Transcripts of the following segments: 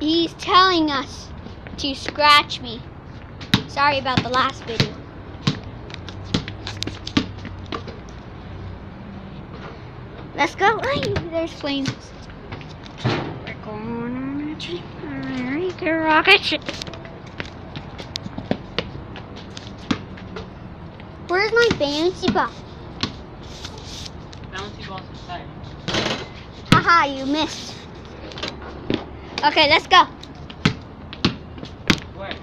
He's telling us to scratch me. Sorry about the last video. Let's go. Ay, there's planes. We're going on a trip. America rocket ship. Where's my bouncy ball? Bouncy balls inside. Haha, you missed. Okay, let's go. Where?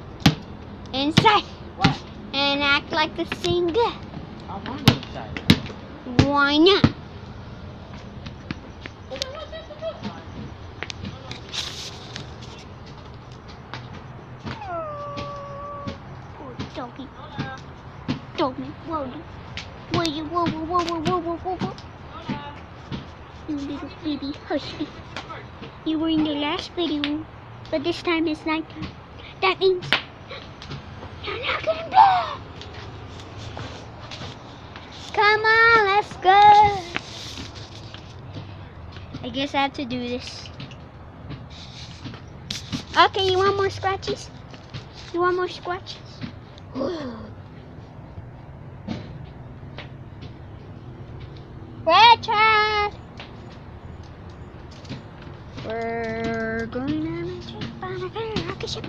Inside. What? And act like the singer. I want to go inside. Why not? Doggy. Doggy. Whoa. Whoa, whoa, whoa, whoa, whoa, whoa, whoa, whoa. You little baby husky. You were in the last video, but this time it's nighttime. That means you're not gonna play. Come on, let's go. I guess I have to do this. Okay, you want more scratches? You want more scratches? Richard! We're going on a trip on a fire rocket ship.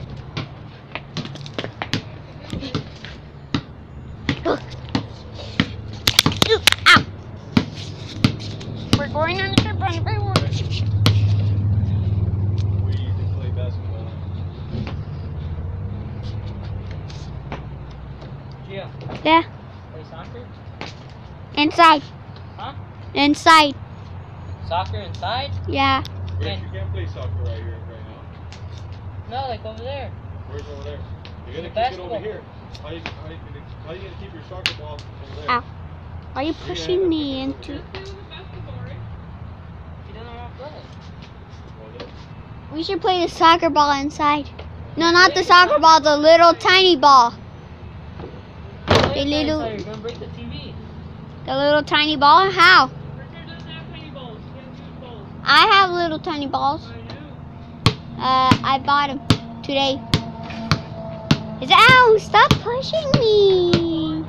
Ugh. Ooh, ow. We're going on a trip on a fire rocket ship. We used to play basketball. Gio, Yeah, play soccer? inside. Huh? Inside. Soccer inside? Yeah. Rich, you can't play soccer right here, right now. No, like over there. Where's over there? You're gonna The kick it over here. How you, how you, gonna, how you gonna keep your soccer ball over there? Ow. Are you pushing me into? He doesn't want to play. We should play the soccer ball inside. No, not the soccer ball, the little tiny ball. Play The inside, little- You're break the TV. The little tiny ball? How? I have little tiny balls. Uh, I bought them today. Is ow! Stop pushing me!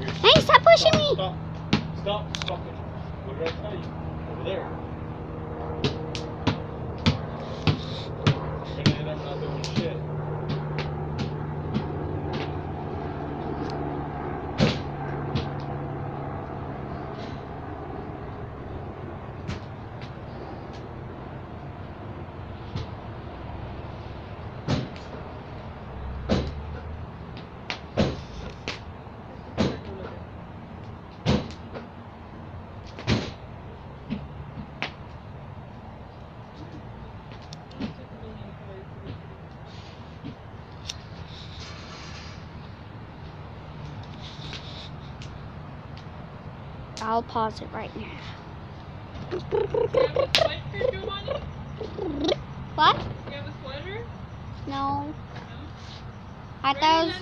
Rich, Hey, stop pushing me! Stop. Stop. Stop it. What did I tell you? Over there. You're gonna end up not doing shit. I'll pause it right now. What? No. I thought it was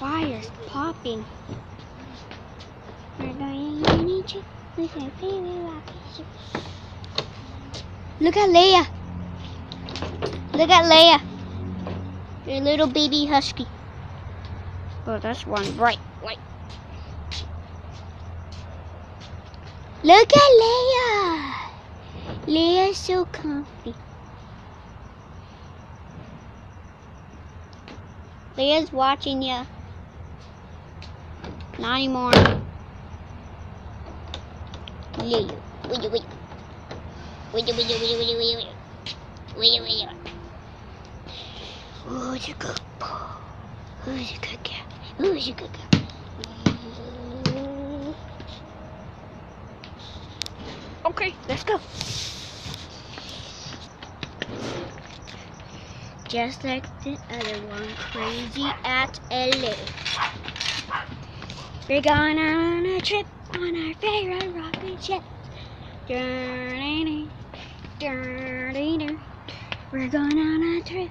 wires popping. We're going on a trip with favorite rocket ship. Look at Leia. Look at Leia. Your little baby husky. Oh, that's one bright light. Look at Leia. Leia's so comfy. Leia's watching you. Not anymore. Leia. Wait, wait. Wait, wait, wait, wait, wait, wait. Wait, wait, wait. Who's a good boy? Who's a good girl? Who's a good girl? Okay, let's go. Just like the other one, crazy at LA. We're going on a trip on our favorite rocket ship. dirty dirty We're going on a trip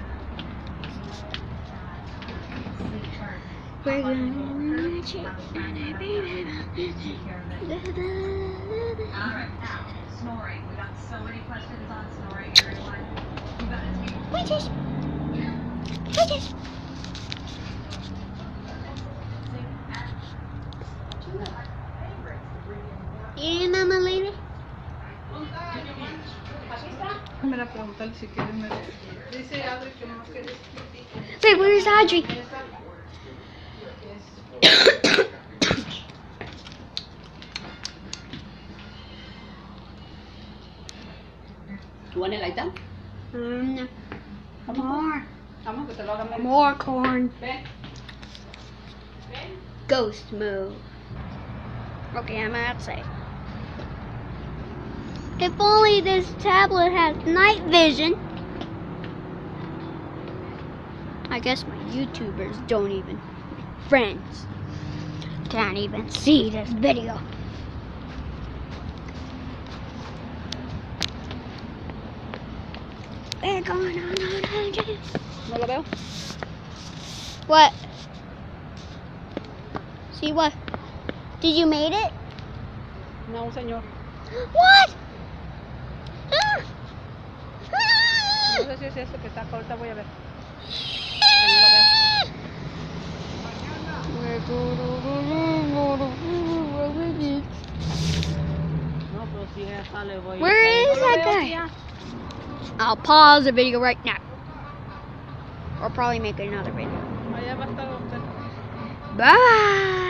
We're gonna check. Alright, snoring. We got so many questions on snoring, everyone. Yeah, mama Wait, where's Audrey? More. Vamos, que te lo hagan menos. More corn. Ghost move. Okay, I'm outside. If only this tablet has night vision. I guess my YouTubers don't even, friends, can't even see this video. We're going on a hundred. ¿No? What? See what? Did you made it? No, señor. What? Ah! No sé si es eso que está acá. Voy a ver. No, pero si ella sale, voy a Where is that guy? I'll pause the video right now. Or probably make another video. Allá va a estar usted. Bye.